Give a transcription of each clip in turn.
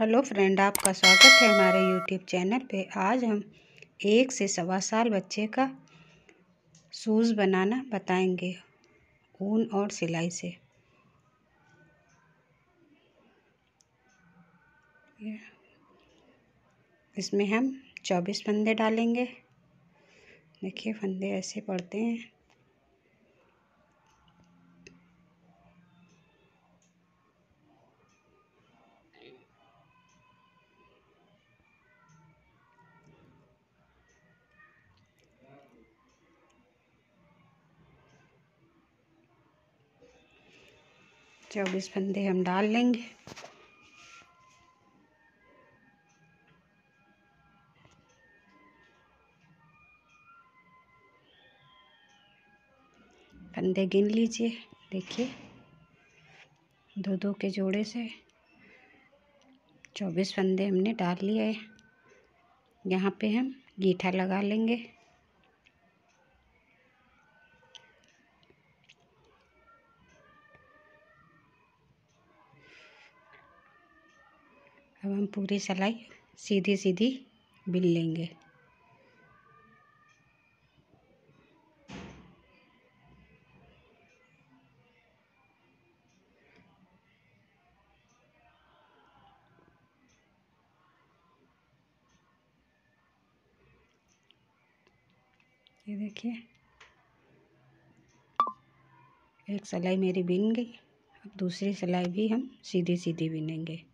Hello friend, आपका स्वागत है हमारे यूट्यूब चैनल पे। आज हम एक से सवा साल बच्चे का शूज़ बनाना बताएँगे ऊन और सिलाई से। इसमें हम चौबीस फंदे डालेंगे। देखिए, फंदे ऐसे पड़ते हैं। चौबीस फंदे हम डाल लेंगे। फंदे गिन लीजिए, देखिए। दो दो के जोड़े से चौबीस फंदे हमने डाल लिए यहाँ पे हम गीठा लगा लेंगे। अब हम पूरी सिलाई सीधी सीधी बिल लेंगे। ये देखिए। एक सिलाई मेरी बिन गई, अब दूसरी सिलाई भी हम सीधी सीधी बिनेंगे।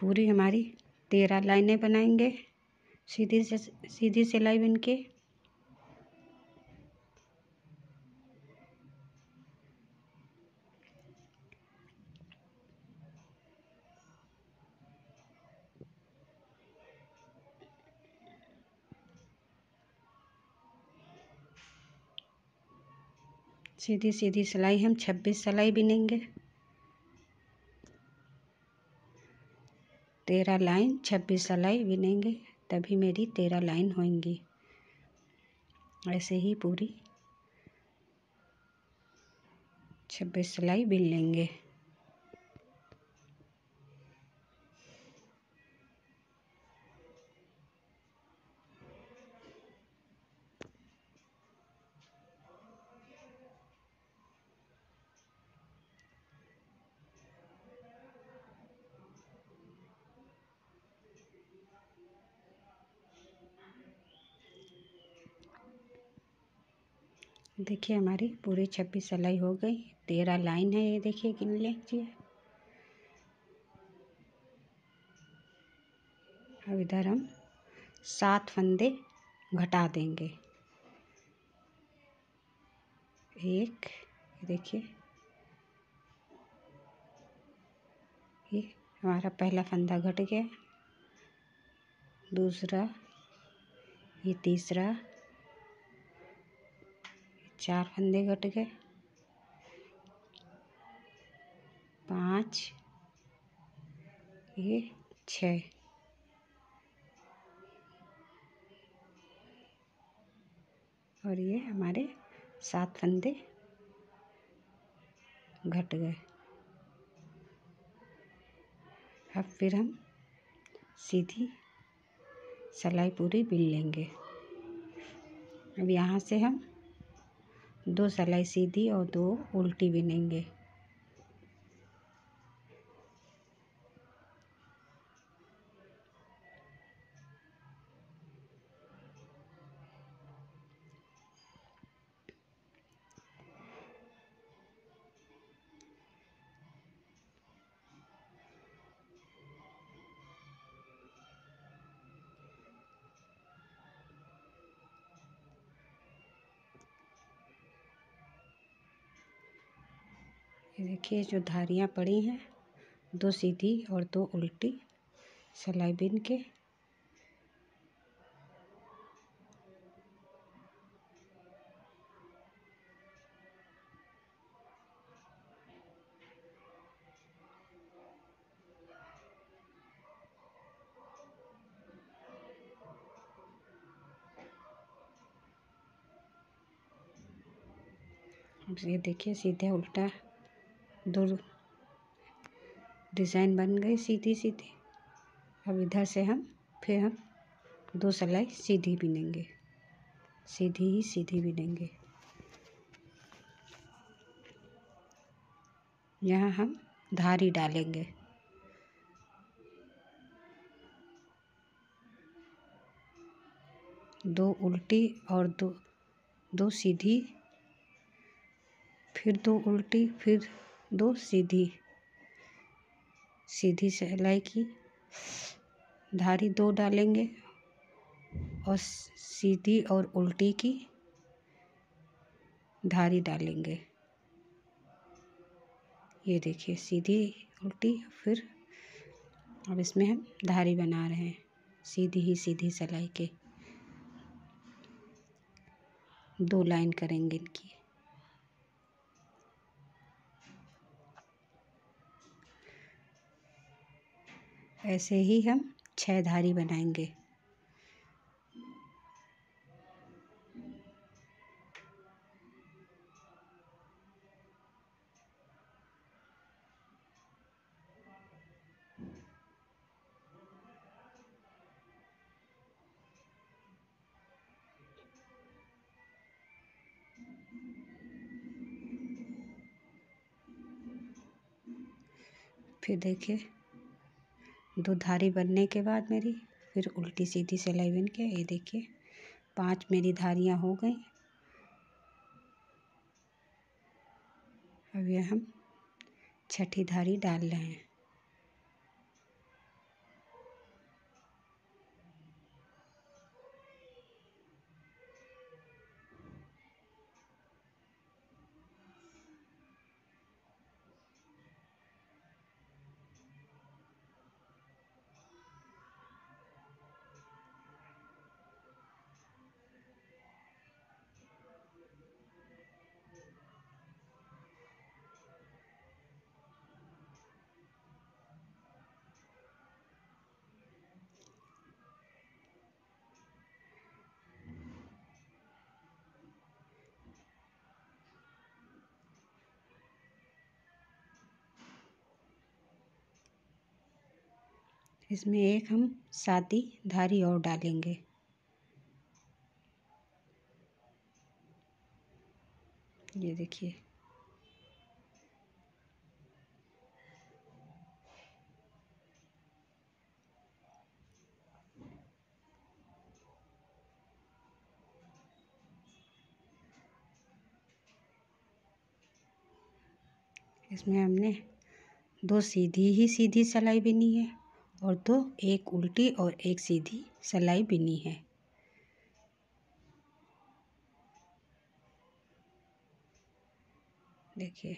पूरी हमारी तेरह लाइनें बनाएँगे। सीधी से, सीधी सिलाई बन के सीधी सीधी सिलाई, हम छब्बीस सिलाई बिनेंगे। तेरह लाइन छब्बीस सलाई बिनेंगे तभी मेरी तेरह लाइन होंगी ऐसे ही पूरी छब्बीस सिलाई बिन लेंगे। देखिए हमारी पूरी छब्बीस सिलाई हो गई। तेरह लाइन है ये देखिए गिन लीजिए अब इधर हम सात फंदे घटा देंगे। एक देखिए। ये हमारा पहला फंदा घट गया। दूसरा, ये तीसरा चार फंदे घट गए। पाँच, ये छ। और ये हमारे सात फंदे घट गए। अब फिर हम सीधी सिलाई पूरी बिल लेंगे। अब यहाँ से हम दो सिलाई सीधी और दो उल्टी बिनेंगे ये देखिए, जो धारियाँ पड़ी हैं, दो सीधी और दो उल्टी, सिलाई बिन के। ये देखिए, सीधे उल्टा दो डिज़ाइन बन गई सीधी सीधी। अब इधर से हम, फिर हम दो सिलाई सीधी बिनेंगे। सीधी ही सीधी बिनेंगे। यहाँ हम धारी डालेंगे। दो उल्टी और दो दो सीधी, फिर दो उल्टी, फिर दो, सीधी सीधी सिलाई की। धारी दो डालेंगे और सीधी और उल्टी की धारी डालेंगे। ये देखिए, सीधी, उल्टी, फिर अब इसमें हम धारी बना रहे हैं, सीधी ही सीधी सिलाई के। दो लाइन करेंगे इनकी। ऐसे ही हम छह धारी बनाएँगे। फिर देखिए। दो धारी बनने के बाद मेरी, फिर उल्टी सीधी सिलाई बन के, ये देखिए, पाँच मेरी धारियाँ हो गई। अब ये हम छठी धारी डाल रहे हैं। इसमें एक हम सादी धारी और डालेंगे। ये देखिए। इसमें हमने दो सीधी ही सीधी सिलाई बिनी है। और दो एक उल्टी और एक सीधी सिलाई बिनी है। देखिए।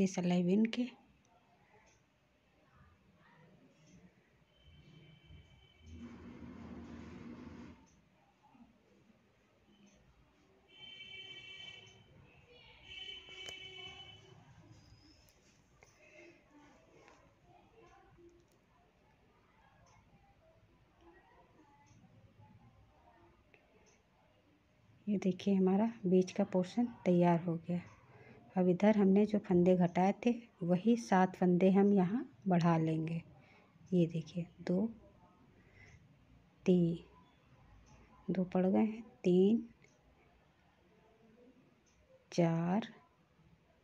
उल्टी सिलाई बिन के। ये देखिए हमारा बीच का पोर्शन तैयार हो गया। अब इधर हमने जो फंदे घटाए थे, वही सात फंदे हम यहाँ बढ़ा लेंगे। ये देखिए, दो, तीन, दो पड़ गए हैं। तीन, चार,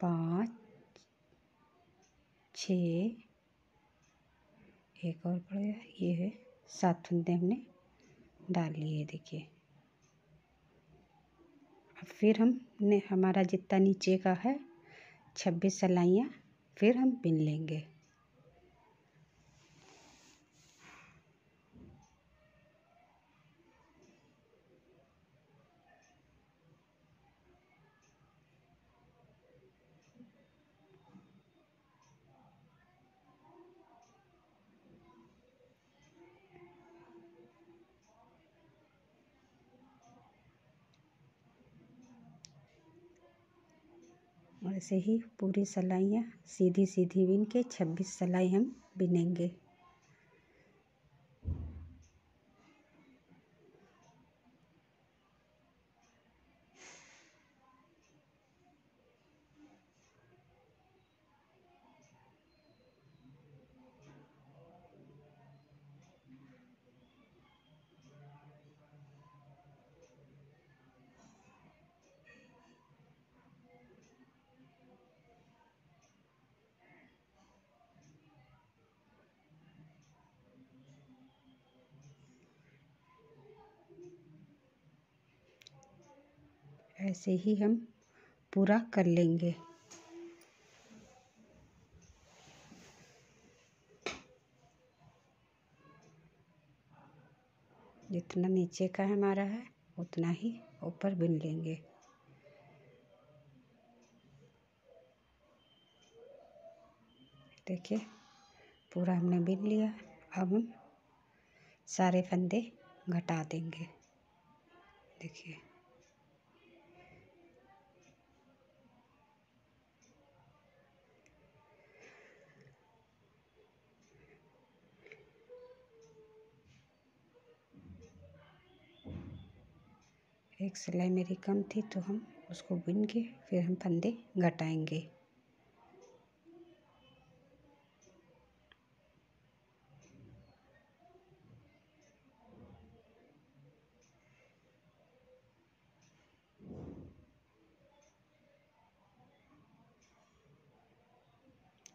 पाँच, छ, एक और पड़ गया। ये है सात फंदे हमने डाल लिए, देखिए। फिर हमने हमारा जितना नीचे का है छब्बीस सलाइयाँ फिर हम बिन लेंगे। ऐसे ही पूरी सलाइयाँ सीधी सीधी बिन के छब्बीस सिलाई हम बिनेंगे। ऐसे ही हम पूरा कर लेंगे। जितना नीचे का हमारा है, उतना ही ऊपर बिन लेंगे। देखिए, पूरा हमने बिन लिया। अब हम सारे फंदे घटा देंगे। देखिए। एक सिलाई मेरी कम थी तो हम उसको बिन के फिर हम फंदे घटाएँगे।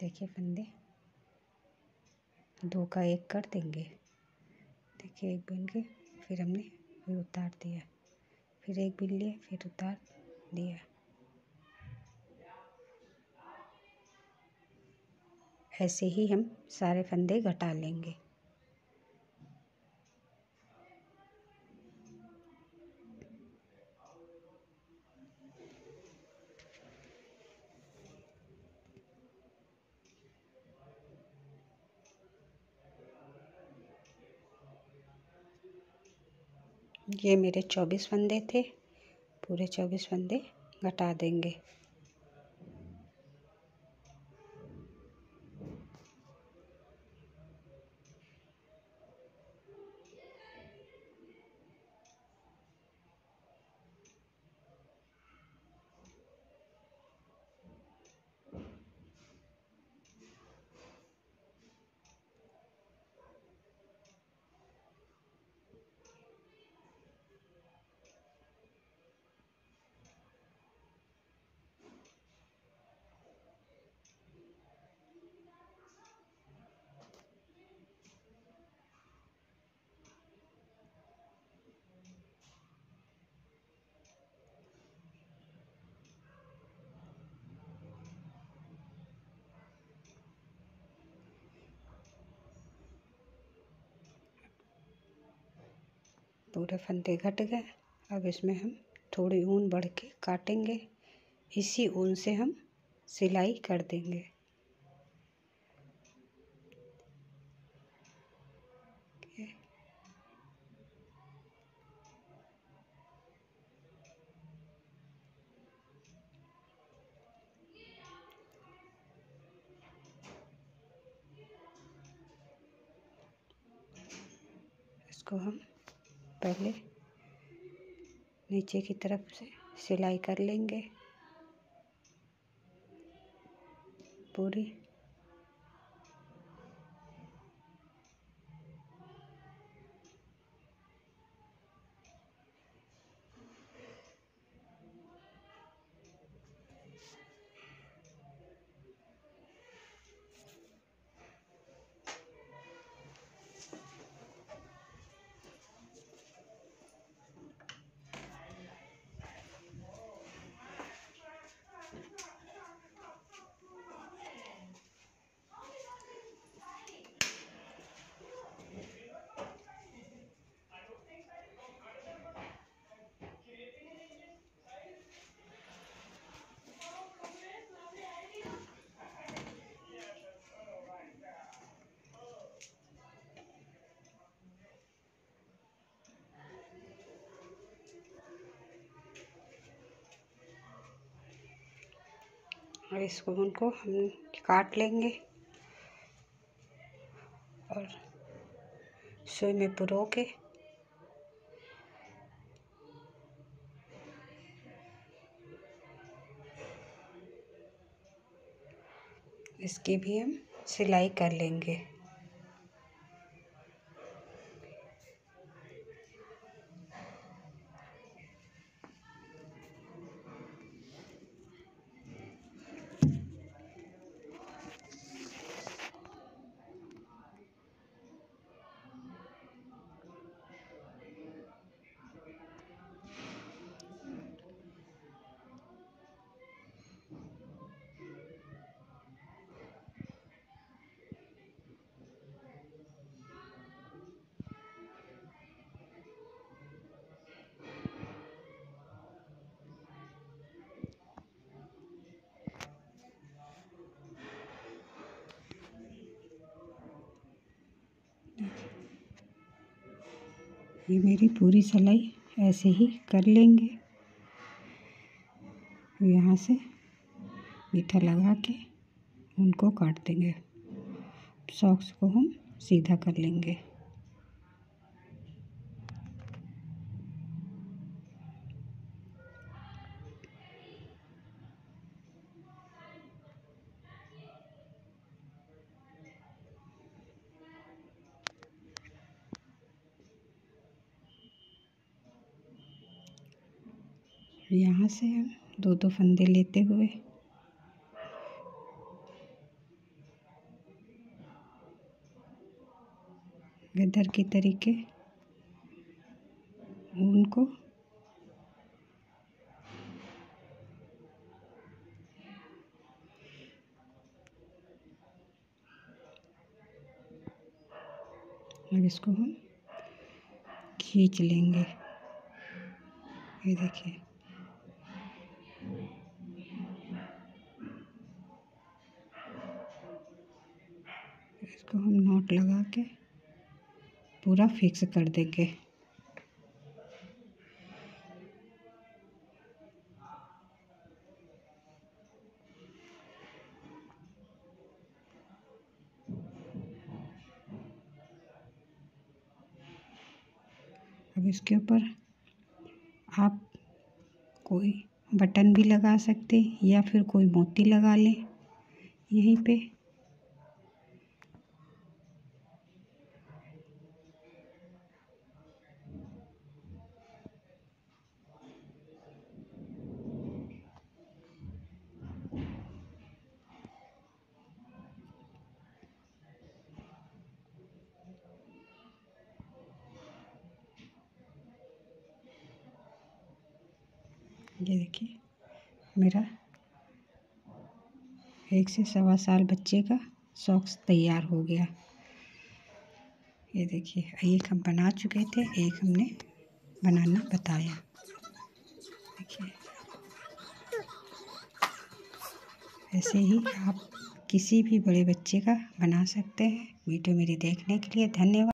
देखिए फंदे, दो का एक कर देंगे। देखिए एक बिन के फिर हमने उतार दिया। फिर एक बिल्ली लिया फिर उतार दिया। ऐसे ही हम सारे फंदे घटा लेंगे। ये मेरे चौबीस फंदे थे पूरे चौबीस फंदे घटा देंगे। पूरे फंदे घट गए। अब इसमें हम थोड़ी ऊन बढ़ के काटेंगे। इसी ऊन से हम सिलाई कर देंगे इसको हम पहले नीचे की तरफ़ से सिलाई कर लेंगे। पूरी और इसको उनको हम काट लेंगे। और सुई में पुरो के इसकी भी हम सिलाई कर लेंगे। ये मेरी पूरी सिलाई ऐसे ही कर लेंगे। यहाँ से मीठा लगा के उनको काट देंगे। सॉक्स को हम सीधा कर लेंगे यहाँ से हम दो दो फंदे लेते हुए। गदर की तरीके उनको अब इसको हम खींच लेंगे। ये देखिए। लगा के पूरा फिक्स कर देंगे अब इसके ऊपर आप कोई बटन भी लगा सकते या फिर कोई मोती लगा लें यहीं पे। ये देखिए, मेरा एक से सवा साल बच्चे का सॉक्स तैयार हो गया। ये देखिए, एक हम बना चुके थे, एक हमने बनाना बताया। देखिए, ऐसे ही आप किसी भी बड़े बच्चे का बना सकते हैं। वीडियो मेरी देखने के लिए धन्यवाद।